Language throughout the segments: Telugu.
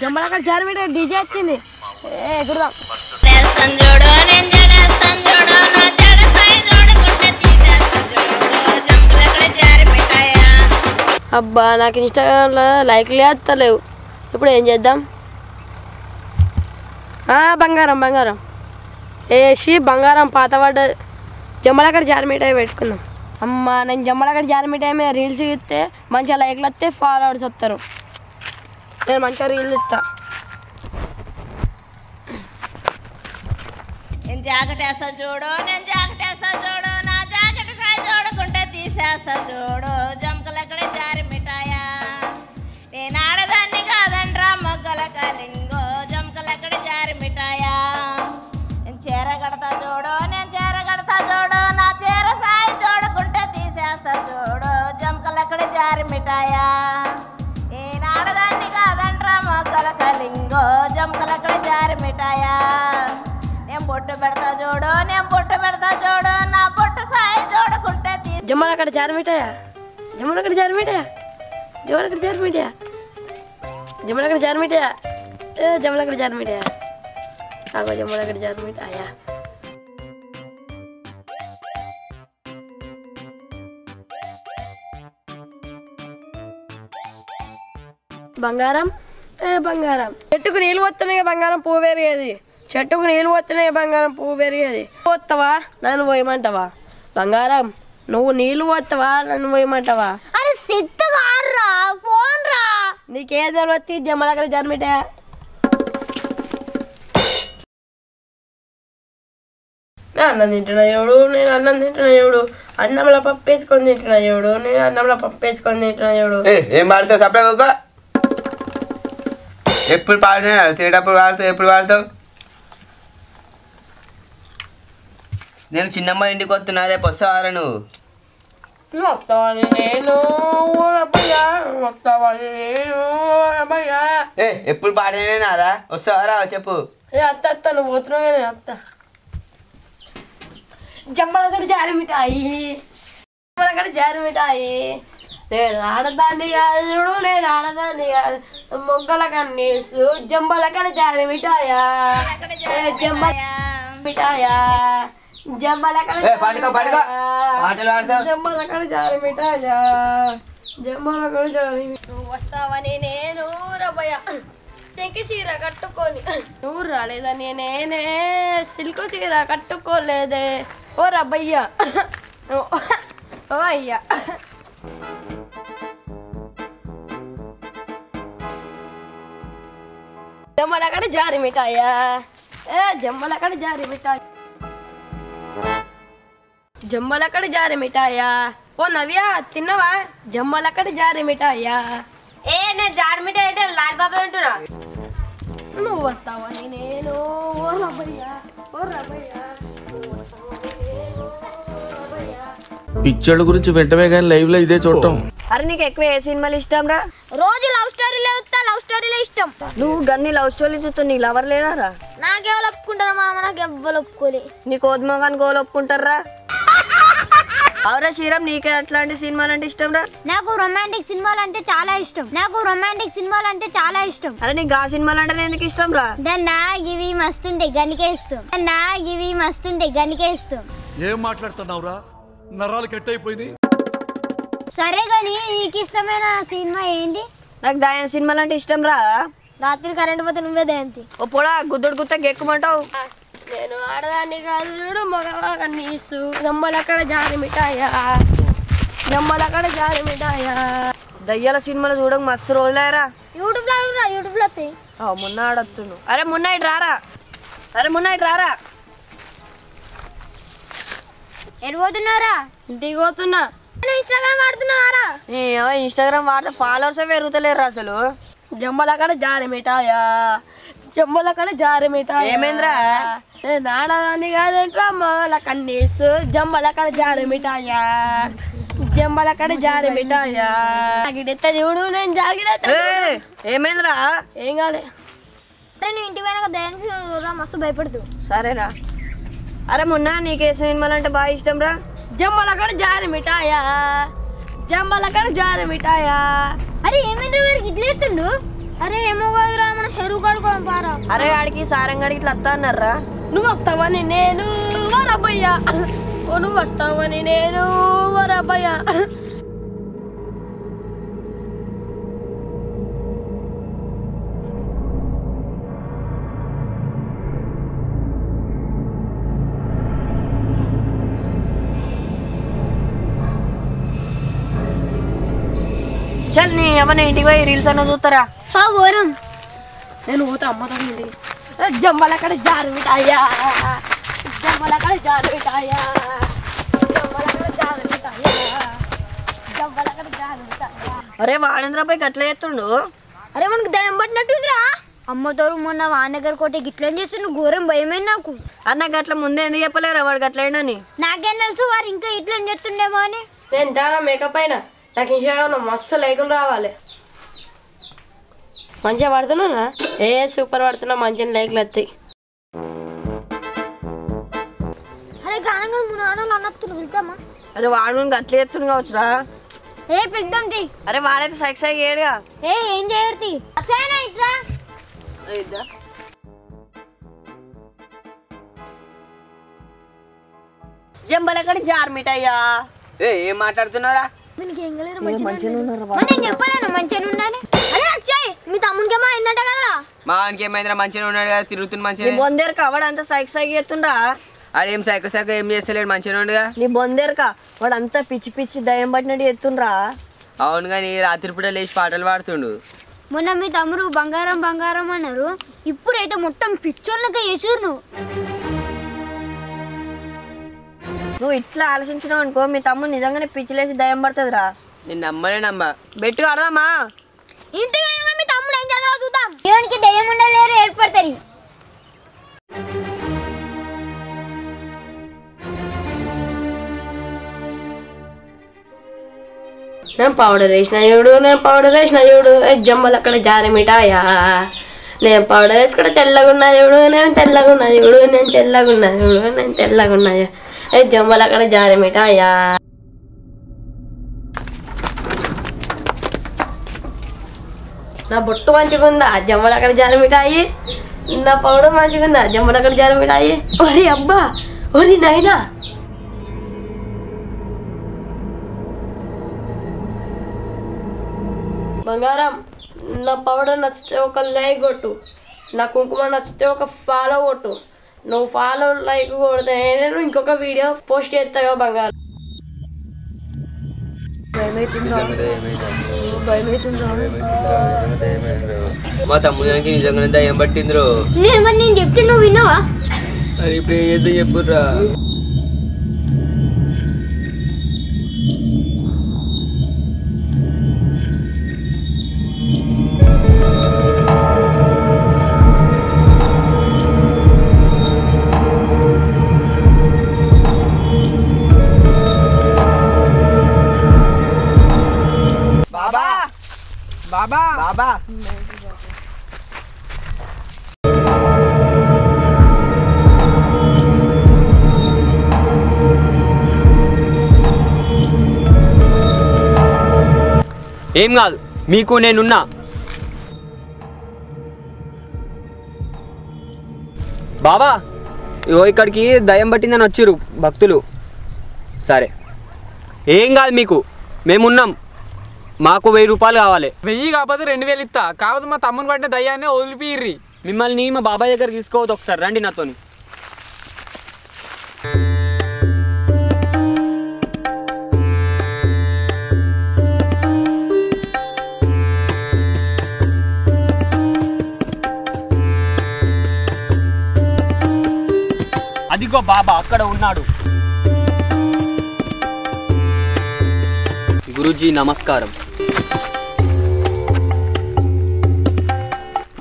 జమ్మలక్కడ జారిమిట డీజే వచ్చింది ఏ ఎగురుదాం చూడు నేను నా జడ అబ్బా నాకు ఇన్స్టాగ్రామ్లో లైక్లే వస్తలేవు ఇప్పుడు ఏం చేద్దాం? ఆ, బంగారం బంగారం. వేసి బంగారం పాత పడ్డ జమ్మలక్కడ జారిమిఠాయి పెట్టుకుందాం. అమ్మ నేను జమ్మలక్కడ జారిమిఠాయి మీద రీల్స్ ఇస్తే మంచిగా లైక్లు వస్తే ఫాలోవర్స్ వస్తారు. నేను మంచిగా రీల్స్ ఇస్తా నేను జాకెట్ వేస్తా చూడు నేను జాకెట్ వేస్తా చూడు నా జాకెట్ సాయి చూడుకుంటే తీసేస్తా చూడు. జారి మిఠాయా నేను ఆడదాన్ని కాదంట్రా మొగ్గల కలింగో జంకలక్కడ జారి మిఠాయా? నేను బొట్టు పెడతా చూడు నేను బొట్టు పెడతా చూడు నా బొట్టు సాయి చూడుకుంటే తీ జమ్మలక్కడ జారిమిఠాయా జమ్మలక్కడ జారిమిఠాయా జమ్మలక్కడ జారిమిఠాయా జమ్మలక్కడ జారిమిఠాయా ఏ జమ్మలక్కడ జారిమిఠాయా ఆగో జమ్మలక్కడ జారిమిఠాయా బంగారం? ఏ బంగారం? చెట్టుకు నీళ్ళు పోతున్నాయి బంగారం పువ్వు పెరిగేది. చెట్టుకు నీళ్ళు పోతున్నాయి బంగారం పువ్వు పెరిగేది. పోతావా నన్ను పోయమంటావా? బంగారం నువ్వు నీళ్ళు పోతావా నన్ను పోయమంటావా? అరే సిత్తు కారురా ఫోన్ రా. నీకే జరుగుతుంది జమ్మలక్కడ జన్మిట అన్నం తింటున్నా ఎవడు నేను అన్నం తింటున్నా ఎవడు అన్నంలో పప్పు వేసుకొని తింటున్నా ఎవడు నేను అన్నంలో పప్పు వేసుకొని తింటున్నా ఎవడు ఏ ఏం పాడతావు సప్లై ఒక ఎప్పుడు పాడినా తినేటప్పుడు పాడతావు ఎప్పుడు పాడతావు? నేను చిన్నమ్మ ఇంటికి వస్తున్నా రేపు వస్తావారా నువ్వు? ఏ ఎప్పుడు పాడినారా వస్తావారా చెప్పు. ఏ అత్త అత్త నువ్వు పోతున్నావు కానీ అత్త జమ్మలక్కడ జారి మిఠాయి జమ్మలక్కడ జారి మిఠాయి నేను ఆడదాన్ని కాదు చూడు నేను ఆడదాన్ని కాదు. మొగ్గల కన్నీసు జంబలక్కడ జారి మిఠాయా? జంబ మిఠాయా? పాడతావు. జంబలక్కడ జారి మిఠాయా? జంబలక్కడ జారి నువ్వు వస్తావని నేను రబయ్య శంకి చీర కట్టుకొని. నువ్వు రాలేదని నేనే సిల్క్ చీర కట్టుకోలేదే. ఓ రబ్బయ్య. ఓ ఓ అయ్యా జమ్మలక్కడ జారి మిఠాయా? ఏ జమ్మలక్కడ జారి మిఠాయి? జమ్మలక్కడ జారి మిఠాయా? ఓ నవ్య తిన్నవా? జమ్మలక్కడ జారి మిఠాయా? ఏ నేను జార్మిట అయితే లాల్ బాబా అంటున్నా. నువ్వు వస్తావని నేను ఓ రబ్బయ్య ఓ రబ్బయ్య. పిక్చర్ల గురించి వెంటనే కానీ లైవ్లో ఇదే చూడటం. అరే నీకు ఎక్కువ ఏ సినిమాలు ఇష్టం రా? రోజు లవ్ స్టోరీలే వస్తా లవ్ స్టోరీలే ఇష్టం. నువ్వు గన్ని లవ్ స్టోరీ చూస్తావు నీ లవర్ లేదారా? నాకెవరు ఒప్పుకుంటారు మామ నాకు ఎవ్వరు ఒప్పుకోలే. నీ కోద్మోగాని గోలు ఒప్పుకుంటారా? అవురా శ్రీరామ్ నీకే అట్లాంటి సినిమాలు అంటే ఇష్టం రా నాకు రొమాంటిక్ సినిమాలు అంటే చాలా ఇష్టం. నాకు రొమాంటిక్ సినిమాలు అంటే చాలా ఇష్టం. అరే నీకు ఆ సినిమాలు అంటే ఎందుకు ఇష్టం రా దన్నా ఇవి మస్తుంటే గనికే ఇష్టం. దన్నా ఇవి మస్తుంటే గనికే ఇష్టం. ఏం మాట్లాడుతున్నావురా? నరాలు కట్ అయిపోయింది సరే కానీ నీకు ఇష్టమైన సినిమా ఏంటి? నాకు దాని సినిమాలు అంటే ఇష్టం రా. రాత్రి కరెంట్ పోతే నువ్వే దయంతి. ఓ పొడా గుద్దుడు గుత్త గెక్కమంటావు? నేను ఆడదాన్ని కాదు చూడు మగవాగా నీసు. నమ్మలక్కడ జారి మిఠాయా? నమ్మలక్కడ జారి మిఠాయా? దయ్యాల సినిమాలు చూడక మస్తు రోజులేరా యూట్యూబ్లో రా యూట్యూబ్లో మొన్న ఆడొత్తుండు అరే మొన్న ఇటు రారా. అరే మొన్న ఇటు రారా. ఎటు పోతున్నారా ఇంటికి పోతున్నా. ఇన్స్టాగ్రామ్ వాడుతున్నావారా? ఇన్స్టాగ్రామ్ వాడితే ఫాలోవర్స్ పెరుగుతలేరు అసలు. జమ్మలక్కడ జారి మిఠాయా? జమ్మలక్కడ జారి మిఠాయా? ఏమైందిరా? నేను నాడదాన్ని కాదంట్రా మొగల కన్నీసు. జమ్మలక్కడ జారి మిఠాయా? జమ్మలక్కడ జారి మిఠాయా? జాగిడెత్త చూడు నేను జాగిడెత్త ఏమైందిరా? ఏం కాలే. నువ్వు ఇంటికి పోయినాక దయానికి మస్తు భయపడుతూ సరేరా. అరే మొన్న నీకే సినిమాలు అంటే బాగా ఇష్టం రా జమ్మలక్కడ జారి మిఠాయా? జమ్మలక్కడ జారి మిఠాయా? అరే ఏమైంది వారికి ఇట్లా ఎత్తుండు? అరే ఏమో కాదురా మన చెరువు కడుకోం పారా. అరే ఆడికి సారంగాడికి ఇట్లా వస్తా అన్నారా? నువ్వు వస్తావని నేను వరబ్బయ్యా ఓ నువ్వు వస్తావని నేను వరబ్బయ్యా చల్ నీ ఎవరిని ఇంటికి పోయి రీల్స్ అన్న చూస్తారా? పా ఓరం నేను పోతా అమ్మతో ఇంటికి మిఠాయా జమ్మలక్కడ జారి మిఠాయా మిఠాయా జమ్మలక్కడ జారి మిఠాయా అరే వాడేంద్ర పోయి గట్ల చేస్తుండు? అరే మనకు దయం పట్టినట్టుందిరా. అమ్మతోరు మొన్న వానగర్ కోట గిట్ల చేస్తుండు ఘోరం భయమైంది నాకు? అన్న గట్ల ముందే ఎందుకు చెప్పలేరా వాడు గట్లైండని నాకేం తెలుసు వారు ఇంకా ఇట్లా చేస్తుండేమో అని. నేను దానా మేకప్ అయినా. నాకు ఇన్స్టాగ్రామ్ మస్తు లైకులు రావాలి. మంచిగా పడుతున్నానా? ఏ సూపర్ పడుతున్నా మంచిగా లైక్లు వస్తాయి. అరే గానంగా మూడు ఆనలు అన్నట్టు వెళ్తామా? అరే వాడు గట్ల చేస్తుండు కావచ్చురా. ఏ పెద్దాం తీ అరే వాడైతే సైక్ సైక్ ఏడుగా. ఏ ఏం చేయర్తి అక్షయనా ఇట్రా. జంబలక్కడ జార్ మిఠాయ్యా ఏ ఏం మాట్లాడుతున్నారా మీ తమ్మునికేమో అయిందంట కదరా? మా వానికి ఏమైందిరా మంచిగా ఉన్నాడు కదా వాడంతా సైక్ సైక్ చేస్తుండ్రా. ఆడేం సైకో సైకో ఏం చేస్తలేడు మంచిగా ఉండగా. నీ బొందేరక వాడంతా పిచ్చి పిచ్చి దయ్యం పట్టినట్టు చేస్తుండ్రా. అవును కానీ రాత్రి పూట లేచి పాటలు పాడుతుండు. మొన్న మీ తమ్ముడు బంగారం బంగారం అన్నారు. ఇప్పుడైతే మొత్తం పిచ్చోళ్ళకే చేసారు నువ్వు నువ్వు ఇట్లా ఆలోచించినావు అనుకో మీ తమ్ముడు నిజంగానే పిచ్చిలేసి దయ్యం పడుతుందిరా. నేను నమ్మలే నమ్మ. బెట్టు ఆడదామా? ఇంటికి వెళ్ళాక మీ తమ్ముడు ఏం చదవాలో చూద్దాం. దేవునికి దయ్యం ఉండలేరు ఏర్పడతారు. నేను పౌడర్ వేసిన చూడు నేను పౌడర్ వేసిన చూడు ఏ జమ్మలు అక్కడ జారి మిఠాయా నేను పౌడర్ వేసుకుంటే తెల్లగా ఉన్నా చూడు నేను తెల్లగా ఉన్నా చూడు నేను తెల్లగా ఉన్నా చూడు నేను తెల్లగా ఉన్నా చూడు. ఏ జమ్మలు అక్కడ జారి మిఠాయా నా బొట్టు మంచిగుందా జమ్మల జమ్మలు అక్కడ జారి మిఠాయి నా పౌడర్ మంచిగుందా జమ్మల జమ్మలు అక్కడ జారి మిఠాయి ఒరి అబ్బా ఒరి నాయనా బంగారం నా పౌడర్ నచ్చితే ఒక లైక్ కొట్టు నా కుంకుమ నచ్చితే ఒక ఫాలో కొట్టు నువ్వు ఫాలో లైక్ కొడితే నేను ఇంకొక వీడియో పోస్ట్ చేస్తాయో బంగారం మా తమ్ముడానికి నిజంగానే దయ్యం పట్టిందిరో నేను మరి నేను చెప్తే నువ్వు విన్నావా ఇప్పుడు ఏదో చెప్పుర్రా ఏం కాదు మీకు నేనున్నా. బాబా ఇగో ఇక్కడికి దయ్యం పట్టిందని వచ్చిర్రు భక్తులు. సరే. ఏం కాదు మీకు మేమున్నాం. మాకు వెయ్యి రూపాయలు కావాలి. వెయ్యి కాకపోతే రెండు వేలు ఇస్తా. కాకపోతే మా తమ్ముని పట్టిన దయ్యాన్ని వదిలిపిర్రి మిమ్మల్ని మా బాబాయ్ దగ్గర తీసుకోవద్దు ఒకసారి రండి నాతోని. అదిగో బాబా అక్కడ ఉన్నాడు. గురూజీ నమస్కారం.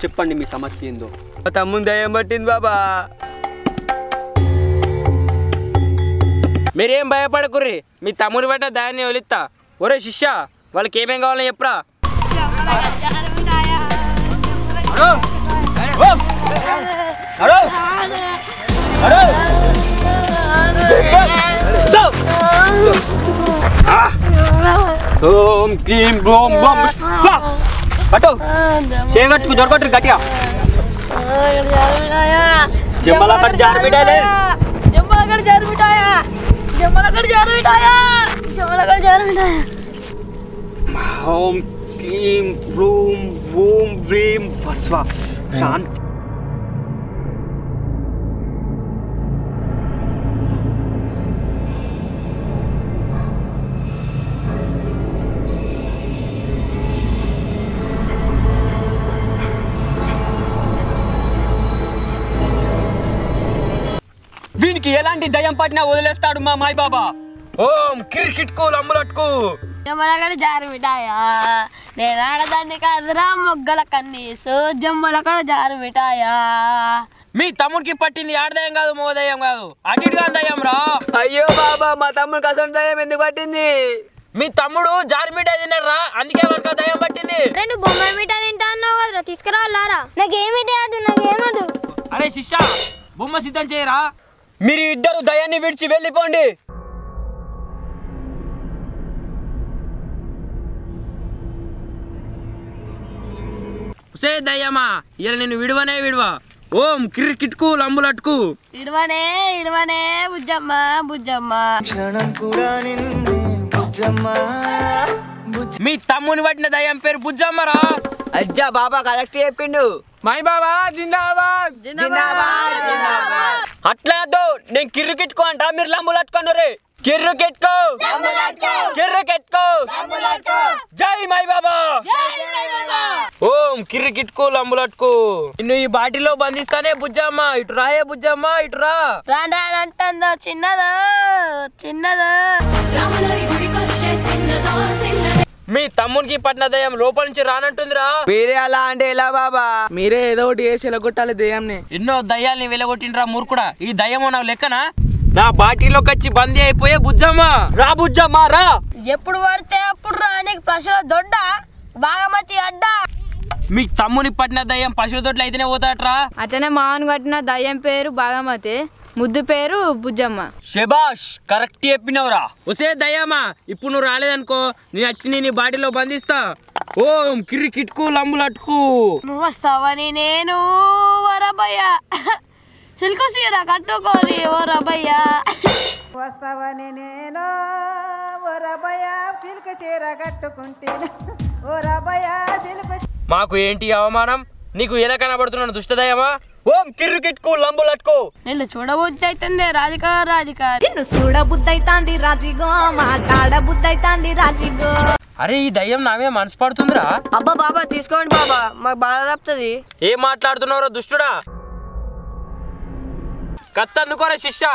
చెప్పండి మీ సమస్య ఏందో. మా తమ్ముని దయ్యం పట్టింది బాబా. మీరేం భయపడకుర్రి? మీ తమ్ముని బట్ట దాన్ని వదిలిస్తా ఒరే శిష్య వాళ్ళకి ఏమేం కావాలని చెప్పరా. అడో! ఓ! అడో! అడో! సో! ఆ! ఓం క్లీం బ్లోం బం స్వా! పట్టు చేయగట్టుకు దొరకట్టు గట్టిగా జమ్మలక్కడ జారిపెట్టాలి జమ్మలక్కడ జారిమిటాయా జమ్మలక్కడ జారిమిటాయా జమ్మలక్కడ జారిమిటాయా ఓం క్లీం బ్లూం ఓం హ్రీం స్వ శాంతి వీనికి ఎలాంటి దయ్యం పట్టినా వదిలేస్తాడు మా మాయ్ బాబా ఓం క్రికెట్కు లంబులట్కు. జమ్మలక్కడ జారిమిటాయా నేను ఆడదాన్ని కాదురా మొగ్గల కన్నీసు. జమ్మలక్కడ జారిమిటాయా మీ తమ్ముడికి పట్టింది ఆడదయం కాదు మోదయం కాదు. అటు ఇటుగా దయ్యం రా. అయ్యో బాబా మా తమ్ముడికి అసలు దయ్యం ఎందుకు పట్టింది? మీ తమ్ముడు జారిమిఠాయి తిన్నారా అందుకే మనకు దయ్యం పట్టింది. రెండు బొమ్మల మిఠా తింటా అన్నావు కదరా తీసుకురావాలారా. నాకేమిటి అదు? నాకేమదు. అరే శిష్య బొమ్మ సిద్ధం చేయరా. మీరు ఇద్దరు దయాన్ని విడిచి వెళ్ళిపోండి. సే దయ్యమా ఇలా నేను విడువనే విడువా. ఓం క్రికెట్కు లంబులట్కు ఇడవనే ఇడవనే బుజ్జమ్మ బుజ్జమ్మ. మీ తమ్ముని పట్టిన దయ్యం పేరు బుజ్జమ్మరా. అజ్జా బాబా కరెక్ట్ చెప్పిండు. మై బాబా జిందాబాద్! జిందాబాద్ జిందాబాద్! అట్లా వద్దు. నేను కిర్రు కెట్టుకో అంట మీరు లంబులు అట్టుకోండి రే. కిర్రు కెట్టుకో కిర్రు కెట్టుకో జై మై బాబా! ఓం కిరికిట్కు లంబులట్కు నిన్ను ఈ బాటిలో బంధిస్తానే బుజ్జమ్మ. ఇటు రాయే బుజ్జమ్మ ఇటు రా. రాండాడంటుందో చిన్నదో చిన్నదో. మీ తమ్మునికి పట్టిన దయ్యం లోపల నుంచి రానంటుందిరా. మీరే అలా అంటే ఎలా బాబా? మీరే ఏదో ఒకటి వేసి ఎలగొట్టాలి దయ్యంని ఎన్నో దయ్యాల్ని వెలగొట్టినరా మూర్ఖుడా. ఈ దయ్యమో నాకు లెక్కనా? నా బాటిలోకి వచ్చి బందీ అయిపోయే బుజ్జమ్మ. రా బుజ్జమ్మా రా. ఎప్పుడు పడితే అప్పుడు రా నీకు ప్రశ్న దొడ్డ బాగమతి అడ్డ. మీ తమ్ముని పట్టిన దయ్యం పశువుల తోటలు అయితేనే పోతాట్రా అట్లనే మామను కట్టిన దయ్యం పేరు బాగమతి. ముద్దు పేరు బుజ్జమ్మ. శబాష్ కరెక్ట్ చెప్పినవురా. ఒసే దయ్యమా ఇప్పుడు నువ్వు రాలేదనుకో నేను వచ్చి నీ బాటిలో బంధిస్తా. ఓం కిరికిట్కు లంబులట్కు నువ్వు వస్తావని నేను ఓ రబ్బయ్య. సిల్కు సీర కట్టుకొని ఓ రబ్బయ్య. వస్తావని నేను ఓ రబయ చిలుక చీర కట్టుకుంటే ఓ రబయ చిలుక మాకు ఏంటి అవమానం? నీకు ఎలా కనబడుతున్నాను దుష్టదయమా ఓం కిర్రు కెట్టుకో లంబులు అట్టుకో నిన్ను చూడబుద్ధి అవుతుంది రాధిక రాధిక. నిన్ను చూడబుద్దైతాంది రాజిగో మాట్లాడబుద్దైతాంది రాజిగో. అరే ఈ దయ్యం నామే మనసు పడుతుందిరా? అబ్బా బాబా తీసుకోండి బాబా మాకు బాధ తప్పుతుంది. ఏం మాట్లాడుతున్నారో దుష్టుడా? కత్తందుకోరా శిష్య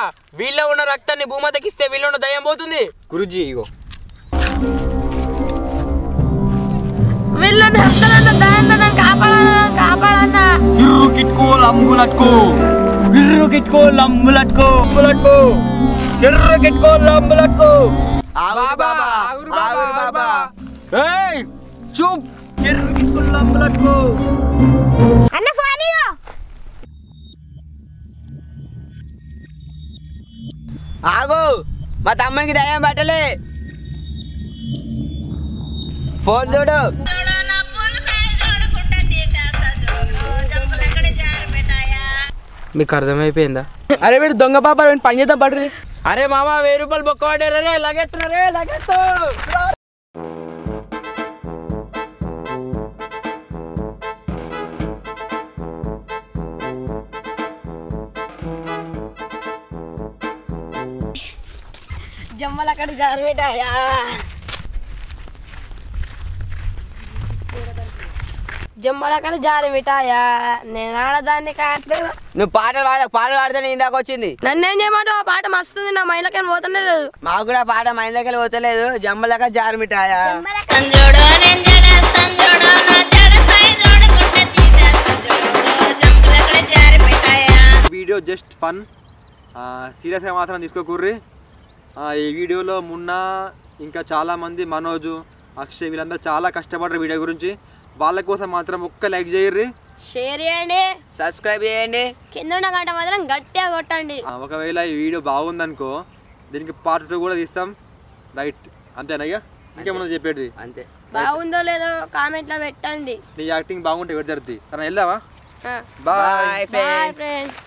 వీళ్ళ ఉన్న రక్తాన్ని భూమతకిస్తే వీళ్ళ ఉన్న దయ్యం పోతుంది. గురుజీ ఇగో. వీళ్ళని కిర్రు కిట్టుకో లంబులు అట్టుకో కిర్రు కిట్టుకో లంబులు అట్టుకో లంబులు అట్టుకో కిర్రు కిట్టుకో లంబులు అట్టుకో ఆగురు బాబా. ఆగురు బాబా. ఏయ్ చూప్. కిర్రు కిట్టుకో లంబులు అట్టుకో అన్న ఫోన్ ఆగు. మా తమ్మునికి దయ్యం పట్టలే. ఫోన్ చూడు. మీకు అర్థమైపోయిందా? అరే వీడు దొంగ పాప పని చేద్దాం పడ్రి అరే మామ వెయ్యి రూపాయలు బొక్క పడ్డారు రే? లగెత్తురా లగెత్తు! జమ్మలు అక్కడ జారిపెట్టాయా? జమ్మలు అక్కడ జారి మిఠాయా నేను ఆడదాన్ని కావట్లేదు నువ్వు పాటలు పాడ పాటలు పాడితేనే ఇందాక వచ్చింది. నన్నేం చేయమంటావు? ఆ పాట మస్తుంది నా మైలకని పోతనే మాకు కూడా పాట మైందకి పోతలేదు. జంబలక జారమిటాయా వీడియో జస్ట్ ఫన్. సీరియస్గా మాత్రం తీసుకోకూర్రి. ఈ వీడియోలో మున్న ఇంకా చాలామంది మనోజు అక్షయ్ వీళ్ళందరూ చాలా కష్టపడ్డారు వీడియో గురించి. వాళ్ళ కోసం మాత్రం ఒక్క లైక్ చేయర్రి. షేర్ చేయండి. సబ్స్క్రైబ్ చేయండి. కింద ఉన్న గంట మాత్రం గట్టిగా కొట్టండి. ఒకవేళ ఈ వీడియో బాగుందనుకో దీనికి పార్ట్ టూ కూడా తీస్తాం. రైట్ అంతేనా ఇక ఇంకేమన్నా చెప్పేది? అంతే. బాగుందో లేదో కామెంట్లో పెట్టండి. నీ యాక్టింగ్ బాగుంటే పెడతారు తన వెళ్దామా. Bye friends